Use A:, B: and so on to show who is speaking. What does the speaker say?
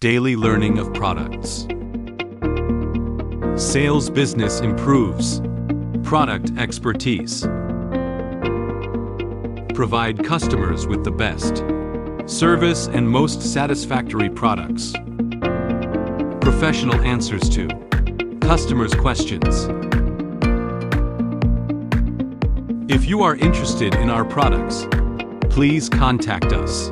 A: Daily learning of products. Sales business improves. Product expertise. Provide customers with the best. Service and most satisfactory products. Professional answers to customers' questions. If you are interested in our products, please contact us.